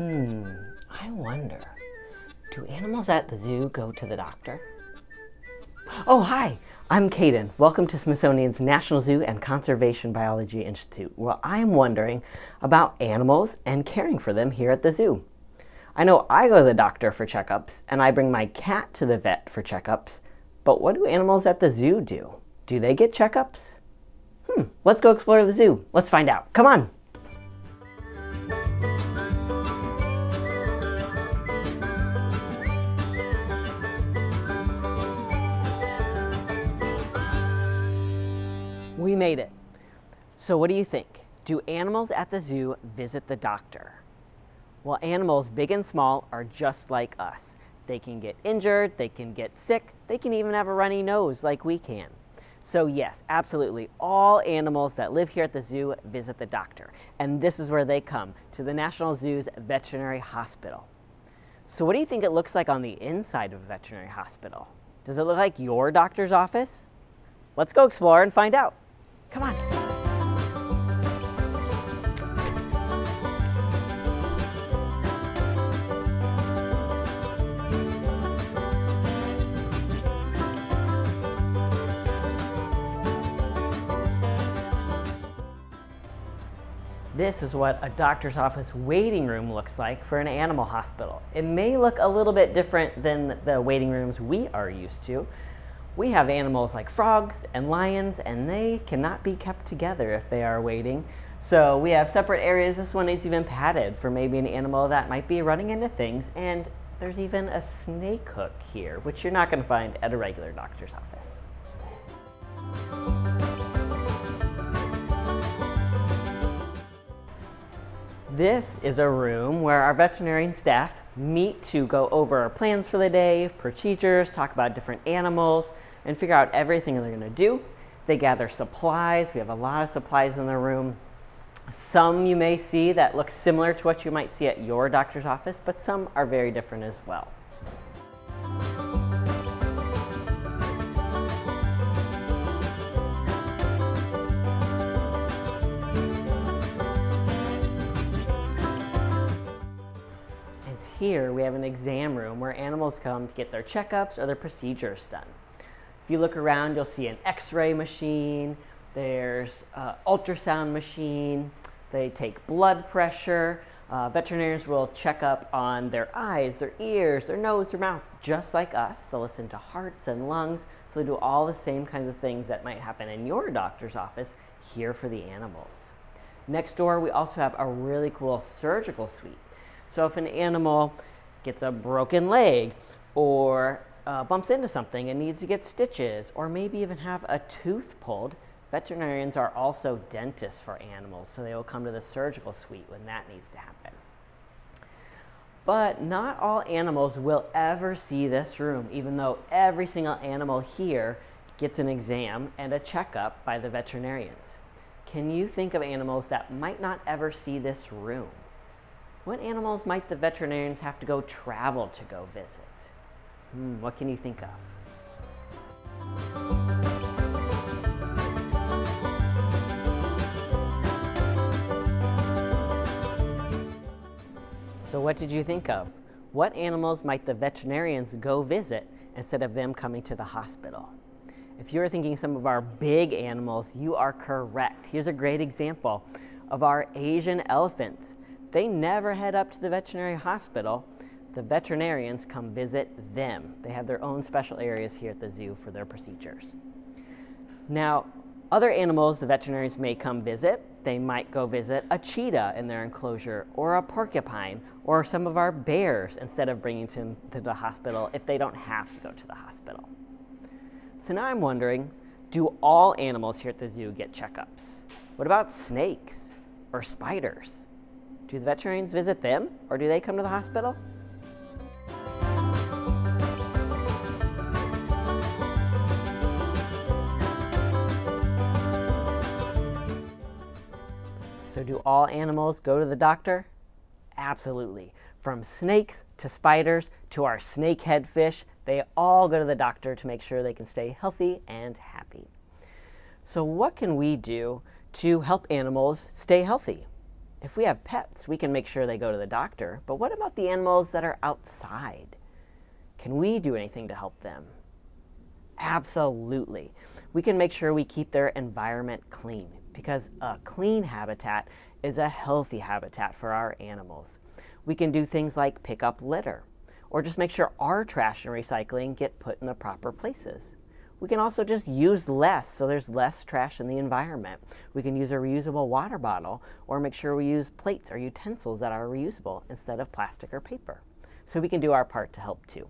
Hmm, I wonder, do animals at the zoo go to the doctor? Oh, hi, I'm Kaden. Welcome to Smithsonian's National Zoo and Conservation Biology Institute. Well, I'm wondering about animals and caring for them here at the zoo. I know I go to the doctor for checkups, and I bring my cat to the vet for checkups, but what do animals at the zoo do? Do they get checkups? Hmm, let's go explore the zoo. Let's find out. Come on. Made it. So what do you think? Do animals at the zoo visit the doctor? Well, animals big and small are just like us. They can get injured, they can get sick, they can even have a runny nose like we can. So yes, absolutely, all animals that live here at the zoo visit the doctor. And this is where they come, to the National Zoo's Veterinary Hospital. So what do you think it looks like on the inside of a veterinary hospital? Does it look like your doctor's office? Let's go explore and find out. Come on. This is what a doctor's office waiting room looks like for an animal hospital. It may look a little bit different than the waiting rooms we are used to, we have animals like frogs and lions, and they cannot be kept together if they are waiting. So we have separate areas. This one is even padded for maybe an animal that might be running into things. And there's even a snake hook here, which you're not going to find at a regular doctor's office. This is a room where our veterinarian staff meet to go over our plans for the day, procedures, talk about different animals, and figure out everything they're going to do. They gather supplies. We have a lot of supplies in the room. Some you may see that look similar to what you might see at your doctor's office, but some are very different as well. Here we have an exam room where animals come to get their checkups or their procedures done. If you look around, you'll see an x-ray machine, there's an ultrasound machine, they take blood pressure. Uh, veterinarians will check up on their eyes, their ears, their nose, their mouth, just like us. They'll listen to hearts and lungs, so they do all the same kinds of things that might happen in your doctor's office here for the animals. Next door, we also have a really cool surgical suite. So if an animal gets a broken leg or uh, bumps into something and needs to get stitches or maybe even have a tooth pulled, veterinarians are also dentists for animals, so they will come to the surgical suite when that needs to happen. But not all animals will ever see this room, even though every single animal here gets an exam and a checkup by the veterinarians. Can you think of animals that might not ever see this room? What animals might the veterinarians have to go travel to go visit? Hmm, what can you think of? So what did you think of? What animals might the veterinarians go visit instead of them coming to the hospital? If you're thinking some of our big animals, you are correct. Here's a great example of our Asian elephants. They never head up to the veterinary hospital. The veterinarians come visit them. They have their own special areas here at the zoo for their procedures. Now, other animals the veterinarians may come visit. They might go visit a cheetah in their enclosure or a porcupine or some of our bears instead of bringing them to the hospital if they don't have to go to the hospital. So now I'm wondering, do all animals here at the zoo get checkups? What about snakes or spiders? Do the veterinarians visit them or do they come to the hospital? So do all animals go to the doctor? Absolutely. From snakes to spiders to our snakehead fish, they all go to the doctor to make sure they can stay healthy and happy. So what can we do to help animals stay healthy? If we have pets, we can make sure they go to the doctor, but what about the animals that are outside? Can we do anything to help them? Absolutely. We can make sure we keep their environment clean because a clean habitat is a healthy habitat for our animals. We can do things like pick up litter or just make sure our trash and recycling get put in the proper places. We can also just use less so there's less trash in the environment. We can use a reusable water bottle or make sure we use plates or utensils that are reusable instead of plastic or paper. So we can do our part to help too.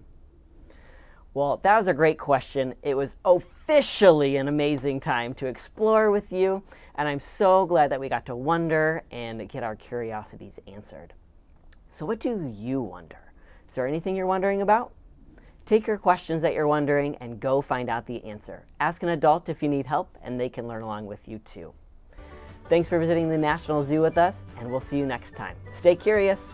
Well, that was a great question. It was officially an amazing time to explore with you, and I'm so glad that we got to wonder and get our curiosities answered. So, what do you wonder? Is there anything you're wondering about? Take your questions that you're wondering and go find out the answer. Ask an adult if you need help, and they can learn along with you too. Thanks for visiting the National Zoo with us, and we'll see you next time. Stay curious.